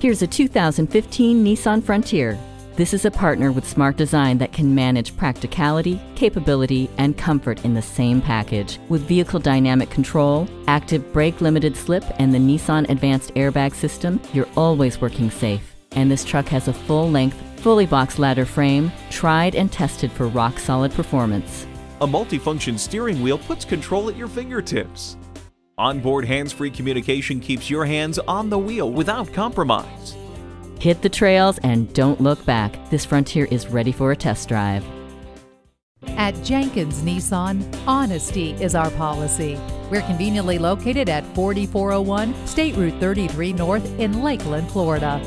Here's a 2015 Nissan Frontier. This is a partner with smart design that can manage practicality, capability, and comfort in the same package. With vehicle dynamic control, active brake limited slip, and the Nissan Advanced Airbag System, you're always working safe. And this truck has a full length, fully boxed ladder frame, tried and tested for rock solid performance. A multifunction steering wheel puts control at your fingertips. Onboard hands-free communication keeps your hands on the wheel without compromise. Hit the trails and don't look back. This Frontier is ready for a test drive. At Jenkins Nissan, honesty is our policy. We're conveniently located at 4401 State Route 33 North in Lakeland, Florida.